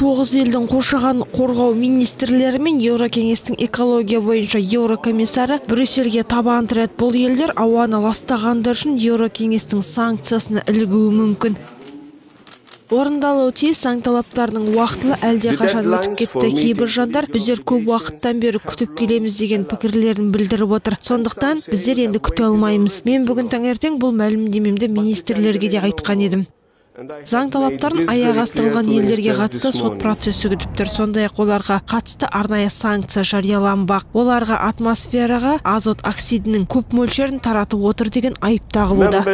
тоғыз елдің қоршаған қорғау министрлері мен еурокеңестің экология бойынша еурокомиссары брюссельге табан тіреді. Бұл елдер ауаны ластағандар үшін еурокеңестің санкциясына ілігуі мүмкін. Орындалуы тиіс заң талаптарының уақытылы әлдеқашан өтіп кетті. кейбір жандар біздер көп уақыттан бері күтіп келеміз деген пікірлерін білдіріп отыр. Сондықтан біздер енді күте алмаймыз. Мен бүгін таңертең бұл мәлімдемемді министрлерге де айтқан едім. Заң талаптарын аяқ асты қылған елдерге қатысты сот процесі күтіп тұр сондай ақ оларға қатысты арнайы санкция жарияланбақ. Оларға атмосфераға азот оксидінің көп мөлшерін таратып отыр деген айып тағылуда.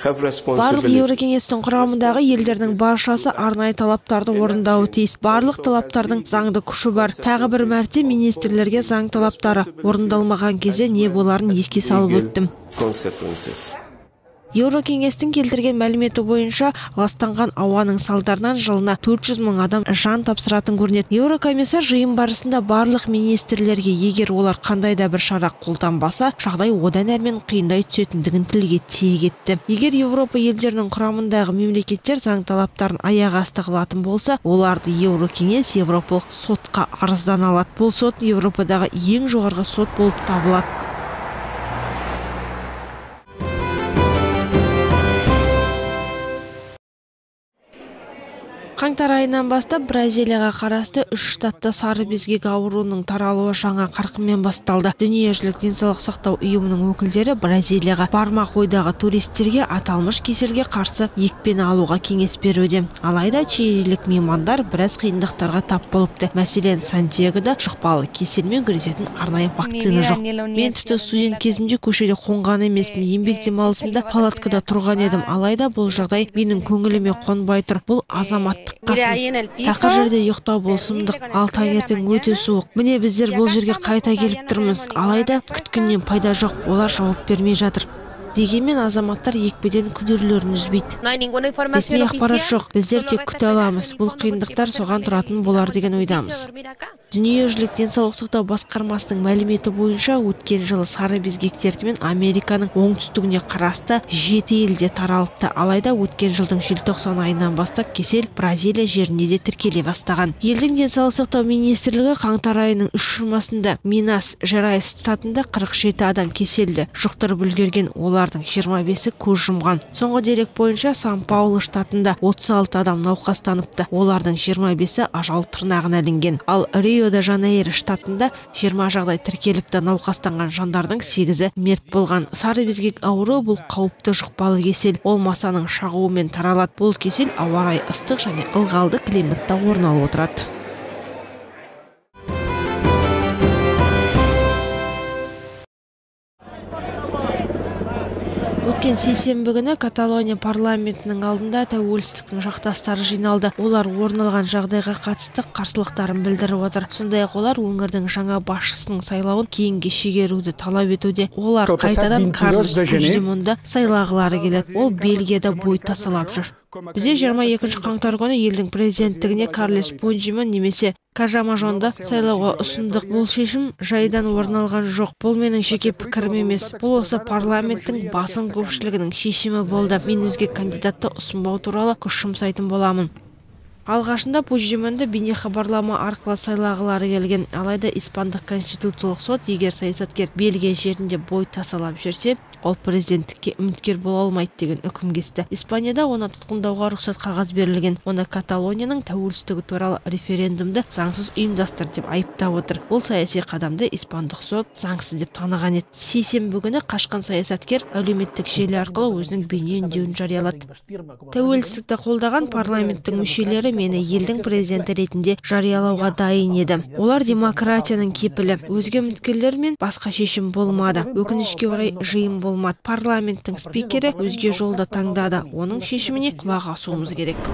Барлық еурокеңестің құрамындағы елдердің баршасы арнайы талаптарды орындауы тиіс. Барлық талаптардың заңды күші бар. Тағы бір мәрте министрлерге заң талаптары орындалмаған кезде не боларын еске салып өттім. Еурокеңестің келтірген мәліметі бойынша ластанған ауаның салдарынан жылына 400 мың адам жан тапсыратын көрінеді. Еурокомиссар жиын барысында барлық министрлерге егер олар қандай да бір шара қолданбаса жағдай одан әрмен қиындай түсетіндігін тілге тиек етті. Егер еуропа елдерінің құрамындағы мемлекеттер заң талаптарын аяқ асты қылатын болса оларды еурокеңес европалық сотқа арыздана алады. Бұл сот еуропадағы ең жоғарғы сот болып табылады. Қаңтар айынан бастап бразилияға қарасты үш штатта сары безгек ауруының таралуы жаңа қарқынмен басталды. Дүниежүзілік денсаулық сақтау ұйымының өкілдері бразилияға бармақ ойдағы туристерге аталмыш кеселге қарсы екпені алуға кеңес беруде. Алайда чилилік меймандар біраз қиындықтарға тап болыпты. Мәселен сантьягода жұқпалы кеселмен күресетін арнайы вакцина жоқ. Мен тіпті студент кезімде көшеде қонған емеспін. Еңбек демалысымда палаткада тұрған едім. Алайда бұл жағдай менің көңіліме қонбай тұр. Бұл азаматтық тақыр жерде ұйықтау бұл сұмдық ал таңертең өте суық. Міне біздер бұл жерге қайта келіп тұрмыз. Алайда күткеннен пайда жоқ олар жауап бермей жатыр. Дегенмен азаматтар екпеден күдерлерін үзбейді. Ресми ақпарат жоқ. Біздер тек күте аламыз. Бұл қиындықтар соған тұратын болар деген ойдамыз. Дүниежүзілік денсаулық сақтау басқармасының мәліметі бойынша өткен жылы сары безгектерді американың оңтүстігіне қарасты жеті елде таралыпты. Алайда өткен жылдың желтоқсан айынан бастап кесел бразилия жерінде де тіркеле бастаған. Елдің денсаулық сақтау министрлігі қаңтар айының үш жұмасында минас жерайс штатында 47 адам кеселді. Жұқтырып үлгерген олардың 25-і көз жұмған. Соңғы дерек бойынша сан паулу штатында 36 адам науқастаныпты. Олардың 25-і ажал тырнағына ілінген. Ал рио рио де жанейро штатында 20 жағдай тіркеліпті. Науқастанған жандардың сегізі мерт болған. Сары безгек ауруы бұл қауіпті жұқпалы кесел. Ол масаның шағуымен таралады. Бұл кесел ауа райы ыстық және ылғалды климатта орын алып отырады. Өткен сейсенбі күні каталония парламентінің алдында тәуелсіздіктің жақтастары жиналды. Олар орын алған жағдайға қатысты қарсылықтарын білдіріп отыр. Сондай ақ олар өңірдің жаңа басшысының сайлауын кейінге шегеруді талап етуде. Олар қайтадан карлес пучдемонды сайлағылары келеді. Ол бельгияда бой тасалап жүр. Бізде 22 қаңтар күні елдің президенттігіне карлес пунжиман немесе кажамажонды сайлауға ұсындық. бұл шешім жайдан орын алған жоқ. Бұл менің жеке пікірім емес. Бұл осы парламенттің басым көпшілігінің шешімі болды. Мен өзге кандидатты ұсынбау туралы күш жұмсайтын боламын. Алғашында пучдемонды бейнехабарлама арқылы сайлағылары келген. Алайда испандық конституциялық сот егер саясаткер бельгия жерінде бой тасалап жүрсе ол президенттікке үміткер бола алмайды деген үкім кесті. Испанияда оны тұтқындауға рұқсат қағаз берілген. Оны каталонияның тәуелсіздігі туралы референдумды заңсыз ұйымдастыр деп айыптап отыр. Бұл саяси қадамды испандық сот заңсыз деп таныған еді. Сейсенбі күні қашқан саясаткер әлеуметтік желі арқылы өзінің бейне үндеуін жариялады. Тәуелсіздікті қолдаған парламенттің мүшелері мені елдің президенті ретінде жариялауға дайын еді. Олар демократияның кепілі. Өзге үміткерлермен басқа шешім болмады. Өкінішке орай жиын болмады. Парламенттің спикері өзге жолды таңдады. Оның шешіміне құлақ асуымыз керек.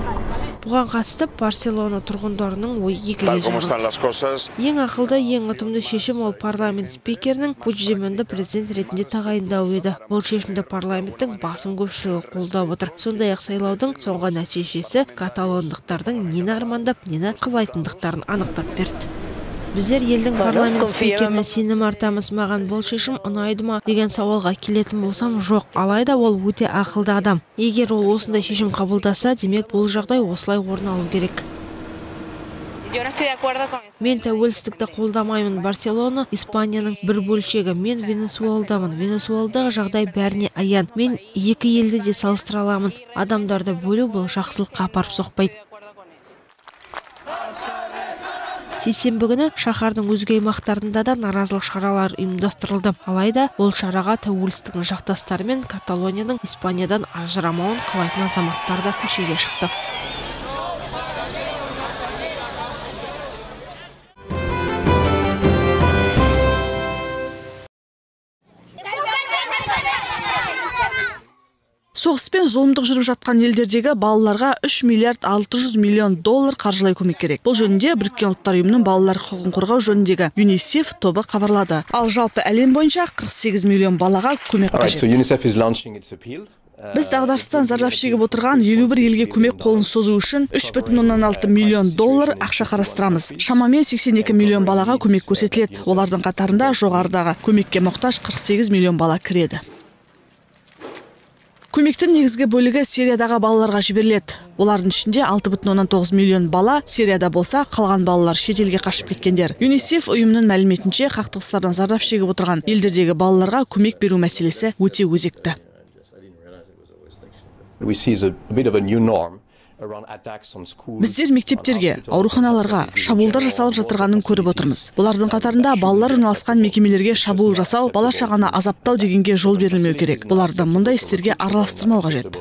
Бұған қатысты барселона тұрғындарының ойы екіге жарылды ең ақылды ең ұтымды шешім ол парламент спикерінің пучдемонды президент ретінде тағайындау еді. Бұл шешімді парламенттің басым көпшілігі қолдап отыр. Сондай ақ сайлаудың соңғы нәтижесі каталондықтардың нені армандап нені қалайтындықтарын анықтап берді. Біздер елдің парламент спикеріне сенім артамыз маған бұл шешім ұнайды ма деген сауалға келетін болсам жоқ. Алайда ол өте ақылды адам. Егер ол осындай шешім қабылдаса демек бұл жағдай осылай орын алу керек. Мен тәуелсіздікті қолдамаймын. Барселона испанияның бір бөлшегі. Мен венесуэлдамын. Венесуэладағы жағдай бәріне аян. Мен екі елді де салыстыра аламын. Адамдарды бөлу бұл жақсылыққа апарып соқпайды. Сейсенбі күні шаһардың өзге аймақтарында да наразылық шаралары ұйымдастырылды. Алайда бұл шараға тәуелсіздіктің жақтастары мен каталонияның испаниядан ажырамауын қалайтын азаматтар да көшеге шықты. Пен зұлымдық жүріп жатқан елдердегі балаларға 3 миллиард 600 миллион доллар қаржылай көмек керек. Бұл жөнінде біріккен ұлттар ұйымының балалар құқығын қорғау жөніндегі юнисеф тобы хабарлады. Ал жалпы әлем бойынша 48 миллион балаға көмек қажет. Uh, біз дағдарыстан зардап шегіп отырған елу бір елге көмек қолын созу үшін үш бүтін оннан алты миллион доллар ақша қарастырамыз. Шамамен 82 миллион балаға көмек көрсетіледі. Олардың қатарында жоғарыдағы көмекке мұқтаж 48 миллион бала кіреді. Көмектің негізгі бөлігі сириядағы балаларға жіберіледі. Олардың ішінде 6,9 миллион бала сирияда болса қалған балалар шетелге қашып кеткендер. Юнисеф ұйымының мәліметінше қақтығыстардан зардап шегіп отырған елдердегі балаларға көмек беру мәселесі өте өзекті. Біздер мектептерге ауруханаларға шабуылдар жасалып жатырғанын көріп отырмыз. Бұлардың қатарында балалар орналасқан мекемелерге шабуыл жасау бала шағаны азаптау дегенге жол берілмеу керек. бұларды мұндай істерге араластырмау қажет.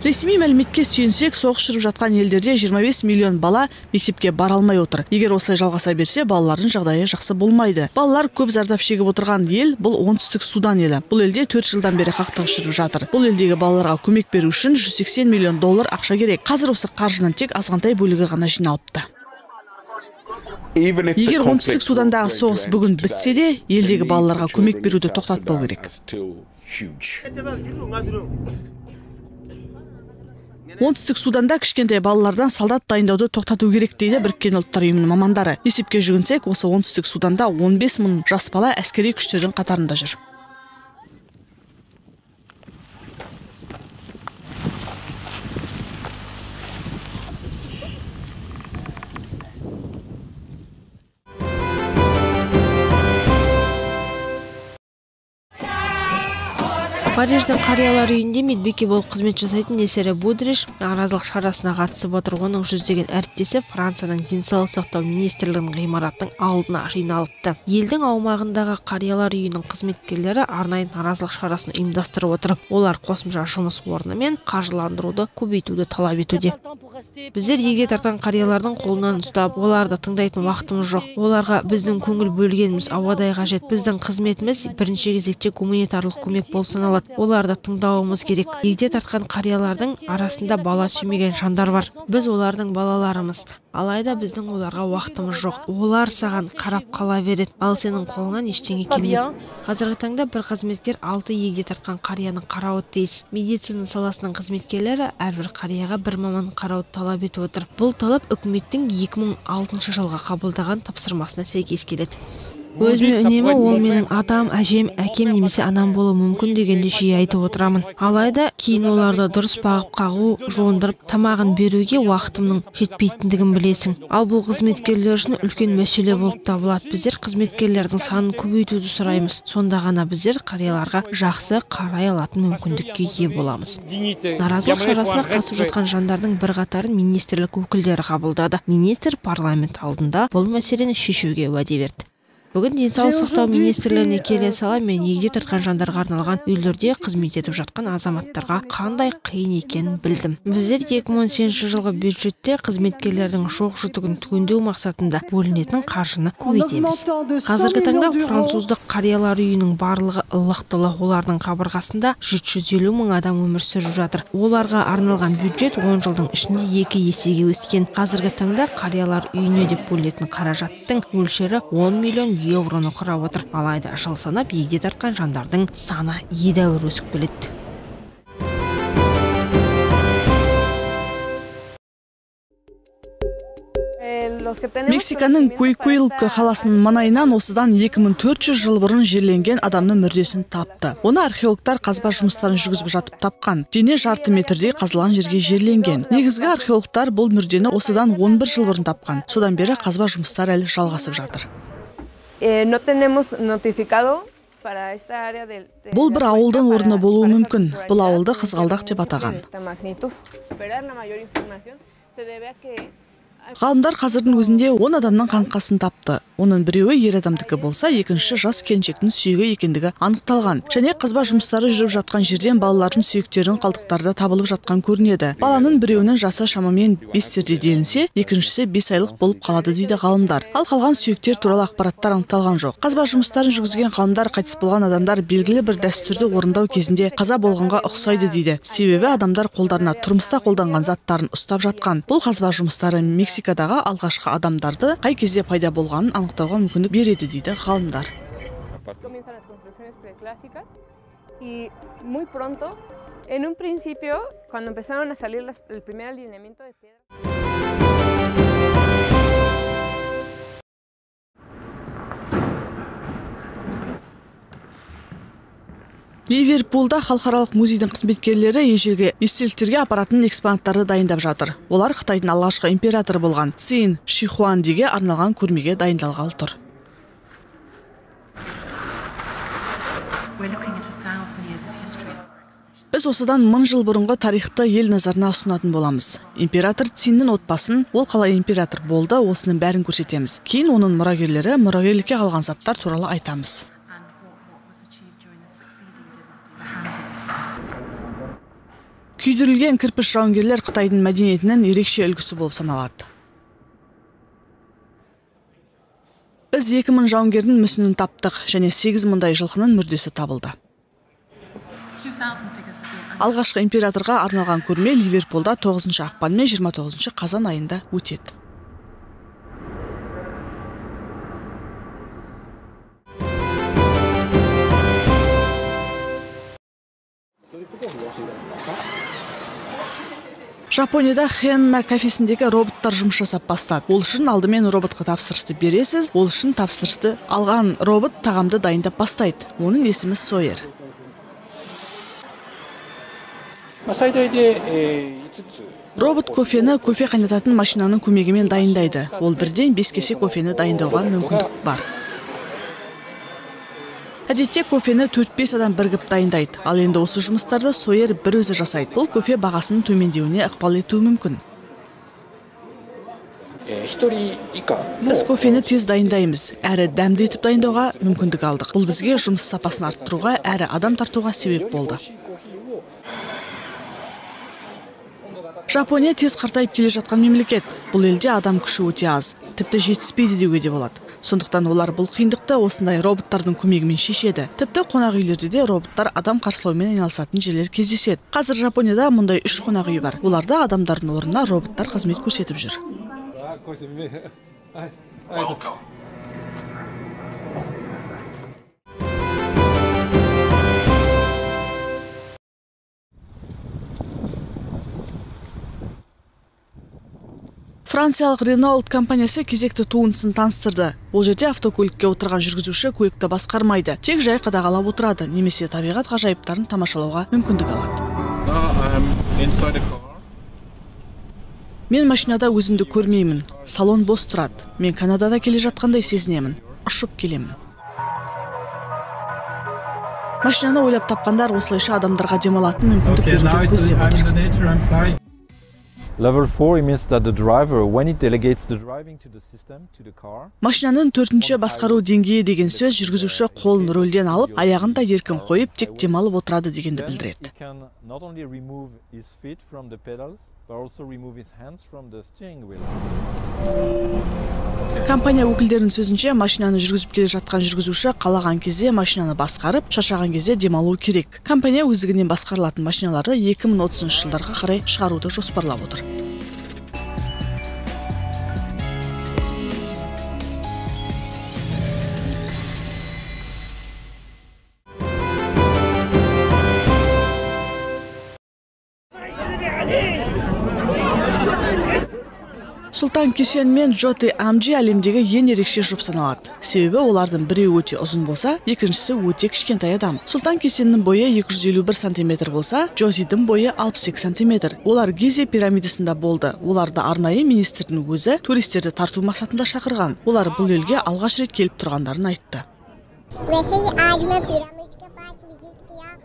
Ресми мәліметке сүйенсек соғыс жүріп жатқан елдерде 25 миллион бала мектепке бара алмай отыр. Егер осылай жалғаса берсе балалардың жағдайы жақсы болмайды. Балалар көп зардап шегіп отырған ел бұл оңтүстік судан елі. Бұл елде төрт жылдан бері қақтығыс жүріп жатыр. Бұл елдегі балаларға көмек беру үшін 180 миллион доллар ақша керек. Қазір осы қаржының тек азғантай бөлігі ғана жиналыпты. Егер оңтүстік судандағы соғыс бүгін бітсе де елдегі балаларға көмек беруді тоқтатпау керек. Оңтүстік суданда кішкентай балалардан солдат дайындауды тоқтату керек дейді біріккен ұлттар ұйымының мамандары. Есепке жүгінсек осы оңтүстік суданда 15 мың жас бала әскери күштердің қатарында жүр. Париждің қариялар үйінде медбике болып қызмет жасайтын несере будриш наразылық шарасына қатысып отыр. Оның жүздеген әріптесі францияның денсаулық сақтау министрлігінің ғимаратының алдына жиналыпты. Елдің аумағындағы қариялар үйінің қызметкерлері арнайы наразылық шарасын ұйымдастырып отыр. Олар қосымша жұмыс орны мен қаржыландыруды көбейтуді талап етуде. Біздер егде тартқан қариялардың қолынан ұстап оларды тыңдайтын уақытымыз жоқ. Оларға біздің көңіл бөлгеніміз ауадай қажет. Біздің қызметіміз бірінші кезекте гуманитарлық көмек болып саналады. Оларды тыңдауымыз керек. Егде тартқан қариялардың арасында бала сүймеген жандар бар. Біз олардың балаларымыз. Алайда біздің оларға уақытымыз жоқ. Олар саған қарап қала береді. Ал сенің қолыңнан ештеңе келмейді. Қазіргі таңда бір қызметкер алты егде тартқан қарияны қарауы тиіс медицина саласының қызметкерлері әрбір қарияға бір маман қарауды талап етіп отыр. Бұл талап үкіметтің 2006 жылға қабылдаған тапсырмасына сәйкес келеді. Өзіме үнемі ол менің атам әжем әкем немесе анам болуы мүмкін дегенді жиі айтып отырамын. Алайда кейін оларды дұрыс бағып қағу жуындырып тамағын беруге уақытымның жетпейтіндігін білесің. Ал бұл қызметкерлер үшін үлкен мәселе болып табылады. Біздер қызметкерлердің санын көбейтуді сұраймыз. Сонда ғана біздер қарияларға жақсы қарай алатын мүмкіндікке ие боламыз. Наразылық шарасына қатысып жатқан жандардың бірқатарын министрлік өкілдері қабылдады. Министр парламент алдында бұл мәселені шешуге уәде берді. Бүгін денсаулық сақтау министрлігіне келе сала мен егде тартқан жандарға арналған үйлерде қызмет етіп жатқан азаматтарға қандай қиын екенін білдім. Біздер 2018 жылғы бюджетте қызметкерлердің шоқ жұтығын түгендеу мақсатында бөлінетін қаржыны көбейтеміз. Қазіргі таңда француздық қариялар үйінің барлығы лықтылы олардың қабырғасында 750 мың адам өмір сүріп жатыр. Оларға арналған бюджет 10 жылдың ішінде екі есеге өскен. Қазіргі таңда қариялар үйіне деп бөлінетін қаражаттың мөлшері 10 миллион евроны құрап отыр. Алайда жыл санап егде тартқан жандардың саны едәуір өсіп келеді. Мексиканың куйкуилка қаласының маңайынан осыдан 2400 жыл бұрын жерленген адамның мүрдесін тапты. Оны археологтар қазба жұмыстарын жүргізіп жатып тапқан. Дене жарты метрдей қазылған жерге жерленген. Негізгі археологтар бұл мүрдені осыдан 11 жыл бұрын тапқан. Содан бері қазба жұмыстары әлі жалғасып жатыр. Бұл бір ауылдың орны болуы мүмкін. бұл ауылды қызғалдақ деп атаған. Ғалымдар қазірдің өзінде он адамның қаңқасын тапты. Оның біреуі ер адамдікі болса екіншісі жас келіншектің сүйегі екендігі анықталған. Және қазба жұмыстары жүріп жатқан жерден балалардың сүйектерінің қалдықтары табылып жатқан көрінеді. Баланың біреуінің жасы шамамен бестерде делінсе екіншісі бес айлық болып қалады дейді ғалымдар. Ал қалған сүйектер туралы ақпараттар анықталған жоқ. Қазба жұмыстарын жүргізген ғалымдар қайтыс болған адамдар белгілі бір дәстүрді орындау кезінде қаза болғанға ұқсайды дейді. Себебі адамдар қолдарына тұрмыста қолданған заттарын ұстап жатқан. Бұл қазба жұмыстары мексикадағы алғашқы адамдарды қай кезде пайда болғанын анықтауға мүмкіндік береді дейді ғалымдар En un principio, cuando empezaron a salir las, el primer alineamiento de piedra. Ливерпульда халықаралық музейдің қызметкерлері ежелгі естеліктерге апаратын экспонаттарды дайындап жатыр. Олар қытайдың алғашқы императоры болған цин шихуандиге арналған көрмеге дайындалғалы тұр. Біз осыдан мың жыл бұрынғы тарихты ел назарына ұсынатын боламыз. Император циннің отбасын ол қалай император болды осының бәрін көрсетеміз. Кейін оның мұрагерлері мұрагерлікке қалған заттар туралы айтамыз. Күйдірілген кірпіш жауынгерлер қытайдың мәдениетінің ерекше үлгісі болып саналады. Біз екі мың жауынгердің мүсінін таптық және сегіз мыңдай жылқының мүрдесі табылды. Алғашқы императорға арналған көрме ливерпульда 9 ақпан мен 29 қазан айында өтеді. Жапонияда хенна кафесіндегі роботтар жұмыс жасап бастады. Ол үшін алдымен роботқа тапсырысты бересіз ол үшін тапсырысты алған робот тағамды дайындап бастайды. Оның есімі сойер. Робот кофені кофе қайнататын машинаның көмегімен дайындайды. Ол бірден бес кесе кофені дайындауға мүмкіндік бар. Әдетте кофені 4-5 адам бірігіп дайындайды. Ал енді осы жұмыстарды сойер бір өзі жасайды. Бұл кофе бағасының төмендеуіне ықпал етуі мүмкін. Біз кофені тез дайындаймыз. Әрі дәмді етіп дайындауға мүмкіндік алдық. Бұл бізге жұмыс сапасын арттыруға әрі адам тартуға себеп болды. Жапония тез қартайып келе жатқан мемлекет. Бұл елде адам күші өте аз. Тіпті жетіспейді деуге де болады. Сондықтан олар бұл қиындықты осындай роботтардың көмегімен шешеді. Тіпті қонақ үйлерде де роботтар адам қарсылаумен айналысатын жерлер кездеседі. Қазір жапонияда мұндай үш қонақ үй бар. Оларда адамдардың орнына роботтар қызмет көрсетіп жүр. Франциялық renault компаниясы кезекті туындысын таныстырды. Бұл жерде автокөлікке отырған жүргізуші көлікті басқармайды. Тек жай қадағалап отырады немесе табиғат ғажайыптарын тамашалауға мүмкіндік алады. Мен машинада өзімді көрмеймін. Салон бос тұрады. Мен канадада келе жатқандай сезінемін. Ұшып келемін машинаны ойлап тапқандар осылайша адамдарға демалатын мүмкіндік беруді көздеп отыр. Машинаның төртінші басқару деңгейі деген сөз жүргізуші қолын рөлден алып аяғын да еркін қойып тек демалып отырады дегенді білдіреді. компания өкілдерінің сөзінше машинаны жүргізіп келе жатқан жүргізуші қалаған кезде машинаны басқарып шаршаған кезде демалу керек. Компания өздігінен басқарылатын машиналарды 2030 жылдарға қарай шығаруды жоспарлап отыр. Султан Кесен мен Джоти Амджи әлемдегі ең ерекше жұп саналады. Себебі олардың біреуі өте ұзын болса, екіншісі өте кішкентай адам. Султан Кесеннің бойы 251 сантиметр болса, Джотидің бойы 62 сантиметр. Олар Гизе пирамидасында болды. Оларды арнайы министрдің өзі туристерді тарту мақсатында шақырған. Олар бұл елге алғаш рет келіп тұрғандарын айтты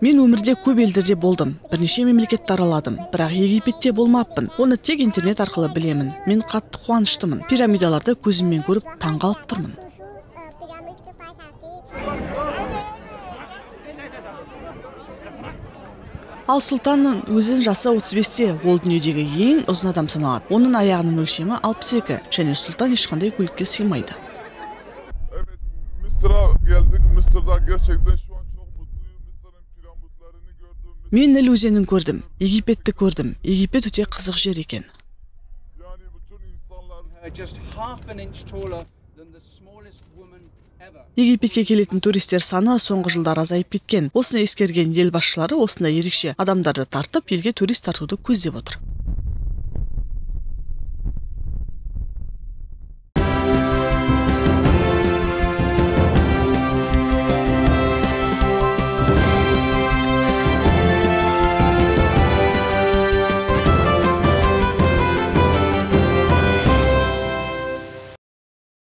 мен өмірде көп елдерде болдым бірнеше мемлекетті араладым бірақ египетте болмаппын. Оны тек интернет арқылы білемін. Мен қатты қуаныштымын. Пирамидаларды көзіммен көріп таңғалып тұрмын. Ал сұлтанның өзін жасы 35-те ол дүниедегі ең ұзын адам саналады. Оның аяғының өлшемі 62 және сұлтан ешқандай көлікке сыймайды. Мен Ніл өзенін көрдім, Египетті көрдім. Египет өте қызық жер екен. Ever. Египетке келетін туристер саны соңғы жылдары азайып кеткен. Осыны ескерген ел басшылары осындай ерекше адамдарды тартып елге турист тартуды көздеп отыр.